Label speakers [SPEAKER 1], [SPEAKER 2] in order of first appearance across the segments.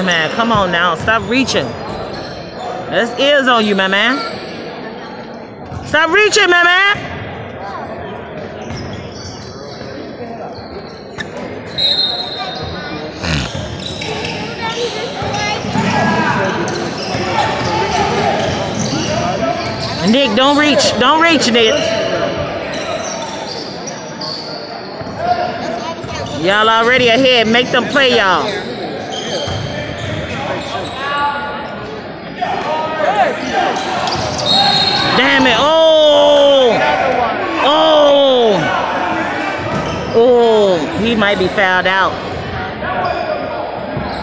[SPEAKER 1] My man, come on now. Stop reaching. There's ears on you, my man. Stop reaching, my man. Nick, don't reach. Don't reach, Nick. Y'all already ahead. Make them play, y'all. Damn it. Oh. Oh. Oh. He might be fouled out.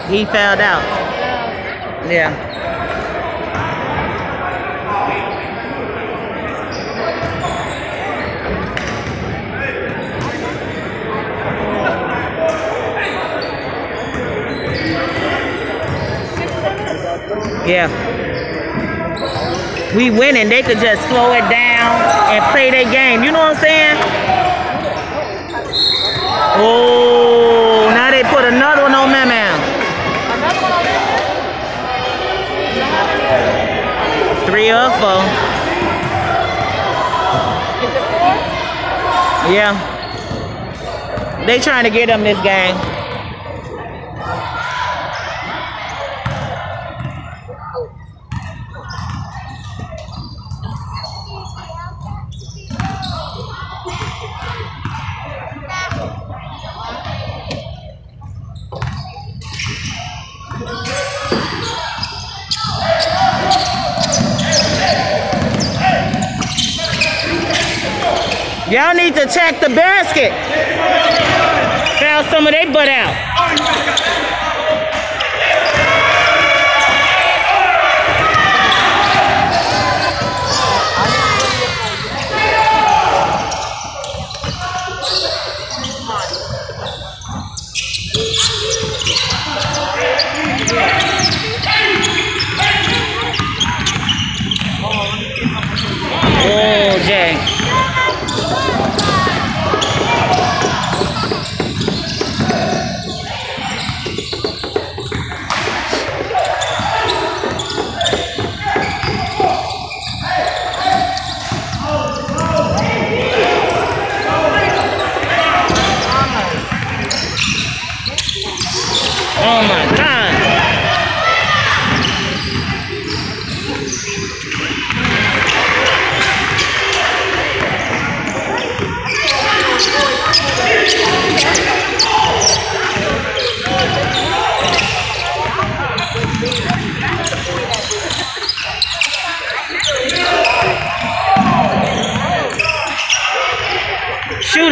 [SPEAKER 1] He fouled out. Yeah. Yeah. We winning. They could just slow it down and play their game. You know what I'm saying? Oh, now they put another one on man. Three or four. Yeah. They trying to get them this game. Y'all need to check the basket. Foul some of their butt out.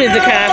[SPEAKER 1] is the kind